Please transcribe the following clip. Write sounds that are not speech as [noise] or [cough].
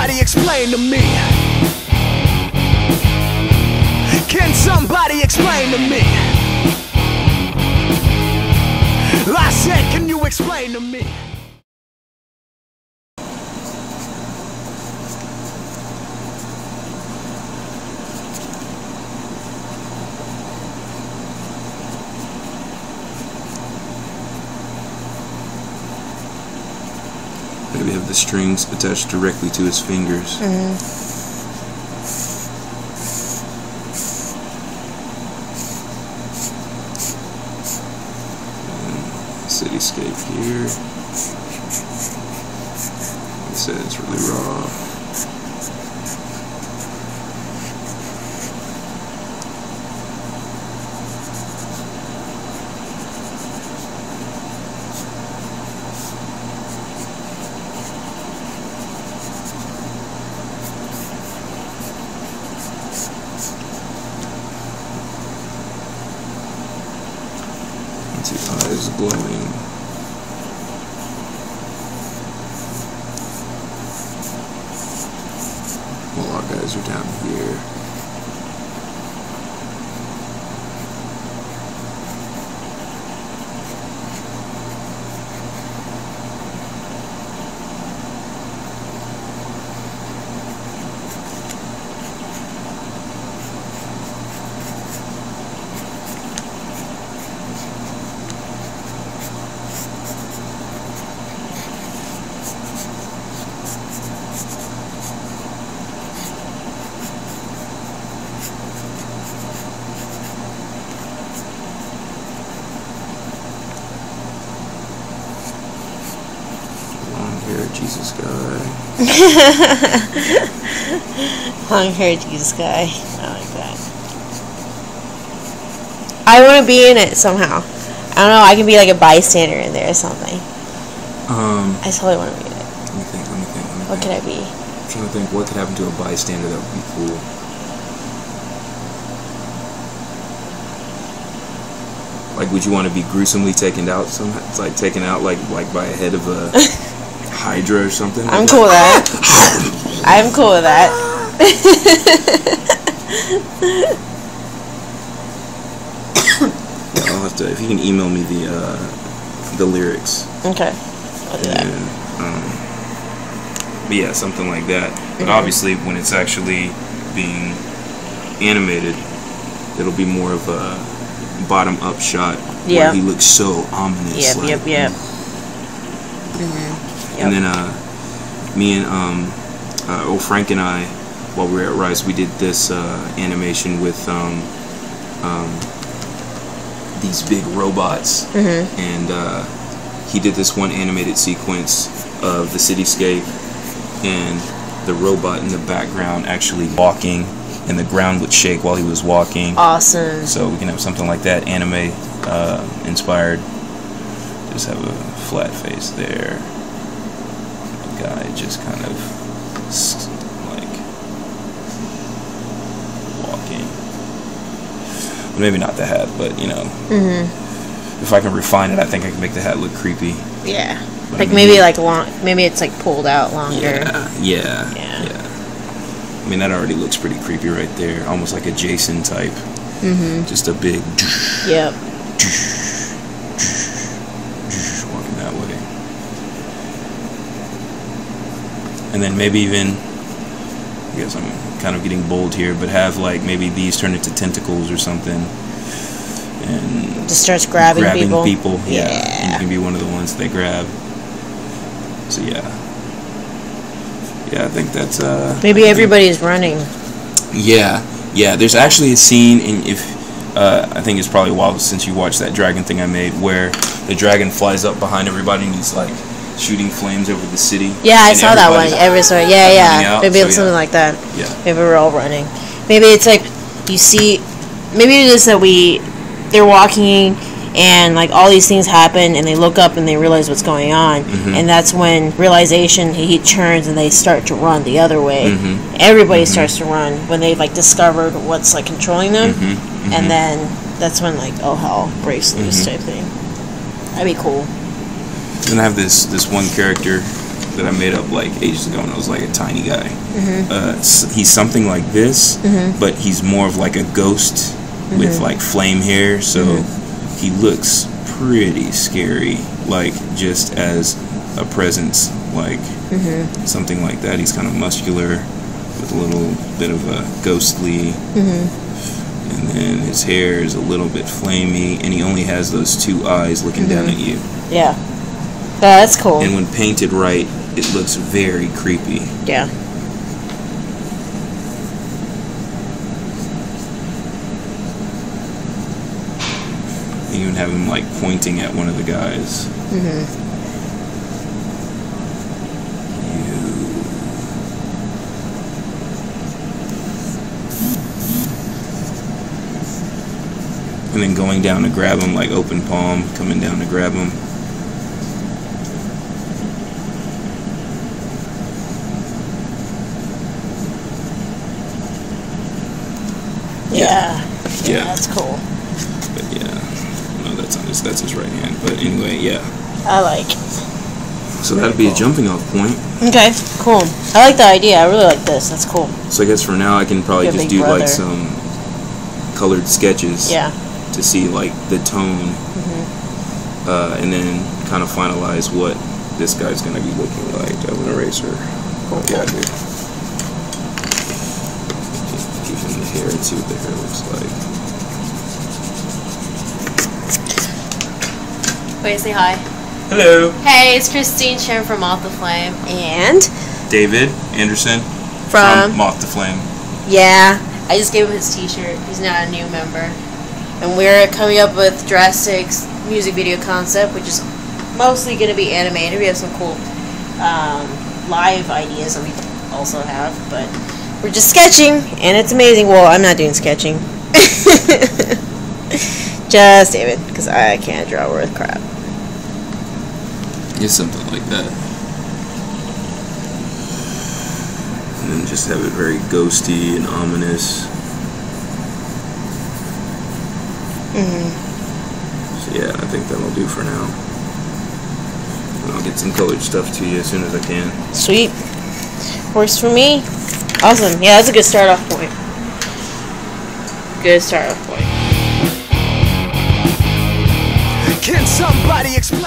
somebody explain to me? Can somebody explain to me? I said, can you explain to me? Maybe have the strings attached directly to his fingers. And Cityscape here. It says it's really raw. Eyes glowing. While our guys are down here. Long hair Jesus guy. [laughs] Long hair Jesus guy. I like that. I want to be in it somehow. I don't know. I can be like a bystander in there or something. Um, I totally want to be in it. let me think, let me think, let me What think. could I be? I'm trying to think what could happen to a bystander that would be cool. Like, would you want to be gruesomely taken out? Some, it's like taken out like like by a head of a [laughs] hydra or something. I'm cool with that. [laughs] I'm cool with that. [coughs] I'll have to if you can email me the uh, the lyrics. Okay. I'll do that. And, um, but yeah, something like that. But Mhm. obviously, when it's actually being animated, it'll be more of a bottom-up shot Yeah. where he looks so ominous. Yep, like, yep, yep. And then uh, me and um, uh, oh Frank and I, while we were at Rice, we did this uh, animation with um, um, these big robots, Mhm. and uh, he did this one animated sequence of the cityscape and the robot in the background actually walking, and the ground would shake while he was walking. Awesome. So we can have something like that, anime uh, inspired. Just have a flat face there. Guy just kind of like walking. Maybe not the hat, but you know, Mhm. if I can refine it, I think I can make the hat look creepy. Yeah. But I Like mean- maybe like long. Maybe it's like pulled out longer. Yeah, yeah, Yeah. yeah. I mean, that already looks pretty creepy right there, almost like a Jason type. Mm-hmm. Just a big Yep. [laughs] [laughs] walking that way. And then maybe even, I guess I'm kind of getting bold here, but have like maybe these turn into tentacles or something. And Just starts grabbing, people. yeah. And Yeah. you can be one of the ones they grab. So yeah. Yeah, I think that's uh Maybe everybody's running. yeah, yeah. There's actually a scene in if uh, I think it's probably a while since you watched that dragon thing I made, where the dragon flies up behind everybody and he's like shooting flames over the city. Yeah, I saw that one. everybody's Every story. Yeah, yeah. out, Maybe so it's something yeah. like that. Yeah. Maybe we're all running. Maybe it's like you see. Maybe it is that we they're walking and like all these things happen and they look up and they realize what's going on Mhm. and that's when realization he, he turns and they start to run the other way. Mhm. Everybody starts to run when they've like discovered what's like controlling them, Mhm, mhm. and then that's when like oh hell breaks loose Mhm. type thing. That'd be cool. And I have this this one character that I made up like ages ago and I was like a tiny guy. Mm-hmm. Uh, s- he's something like this, mm-hmm. but he's more of like a ghost with mm-hmm. like flame hair. So he looks pretty scary, like just as a presence, like something like that. He's kind of muscular with a little bit of a ghostly and then his hair is a little bit flamey, and he only has those two eyes looking down at you. Yeah. Yeah, that's cool. And when painted right, it looks very creepy. yeah. You even have him like pointing at one of the guys. Mm-hmm. And then going down to grab him, like open palm, coming down to grab him. Yeah. Yeah. That's cool. But yeah, no, that's on his that's his right hand. But anyway, yeah. I like. So that'd be a jumping off point. Okay, cool. I like the idea. I really like this. That's cool. So I guess for now I can probably Your just do brother. like some colored sketches Yeah. to see like the tone, Mm-hmm. uh, and then kind of finalize what this guy's gonna be looking like. I have an eraser. Cool, Yeah, I cool. do. Give him the hair and see what the hair looks like. Wait, say hi. Hello, Hey, it's Christine Chen from Moth to Flame. And David Anderson from Moth to Flame. yeah, I just gave him his T-shirt. He's not a new member. and we're coming up with Drastik's music video concept, which is mostly going to be animated. We have some cool um, live ideas that we also have, but we're just sketching, and it's amazing. Well, I'm not doing sketching. [laughs] just David, because I can't draw worth crap. It's something like that. And then just have it very ghosty and ominous. Mm-hmm. So yeah, I think that'll do for now. And I'll get some colored stuff to you as soon as I can. Sweet. Works for me. Awesome. Yeah, that's a good start off point. Good start off point. Somebody explain?